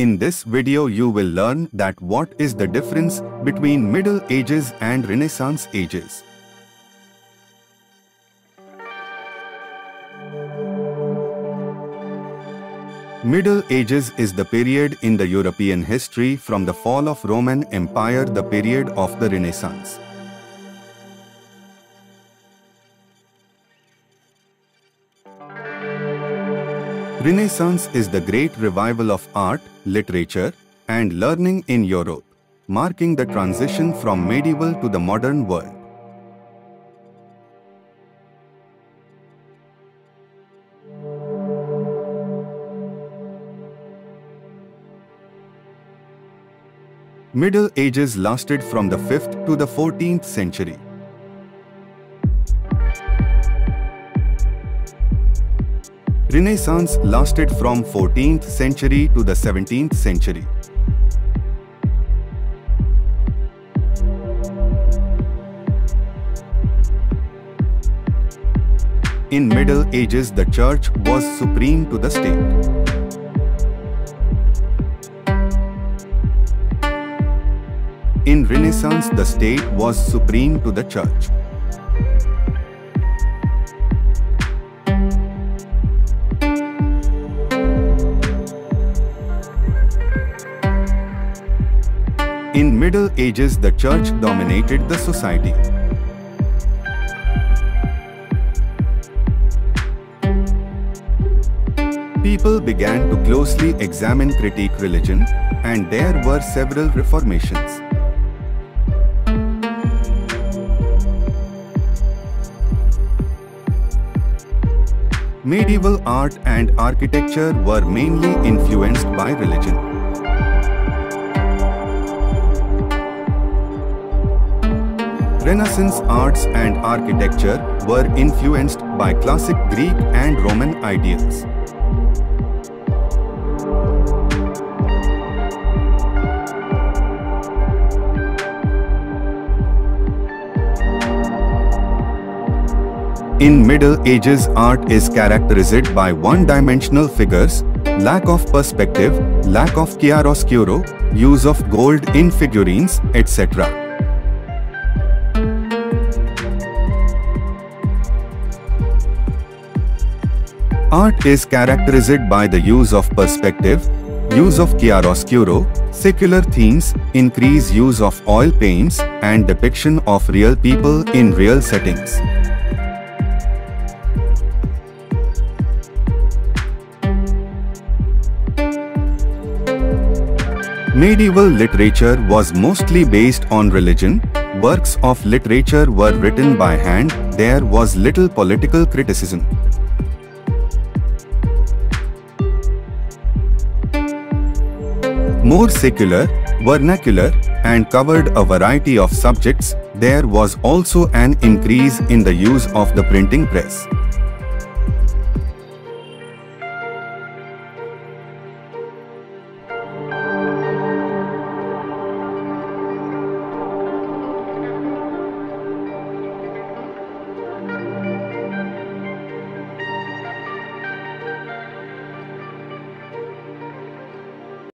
In this video you will learn that what is the difference between Middle Ages and Renaissance ages. Middle Ages is the period in the European history from the fall of Roman Empire the period of the Renaissance. Renaissance is the great revival of art, literature, and learning in Europe, marking the transition from medieval to the modern world. Middle Ages lasted from the 5th to the 14th century. Renaissance lasted from 14th century to the 17th century. In Middle Ages the church was supreme to the state. In Renaissance the state was supreme to the church. In Middle Ages the church dominated the society. People began to closely examine critique religion and there were several reformations. Medieval art and architecture were mainly influenced by religion. Renaissance arts and architecture were influenced by classic Greek and Roman ideals. In Middle Ages art is characterized by one-dimensional figures, lack of perspective, lack of chiaroscuro, use of gold in figurines, etc. Art is characterized by the use of perspective, use of chiaroscuro, secular themes, increased use of oil paints, and depiction of real people in real settings. Medieval literature was mostly based on religion. Works of literature were written by hand. There was little political criticism. More secular, vernacular, and covered a variety of subjects, there was also an increase in the use of the printing press.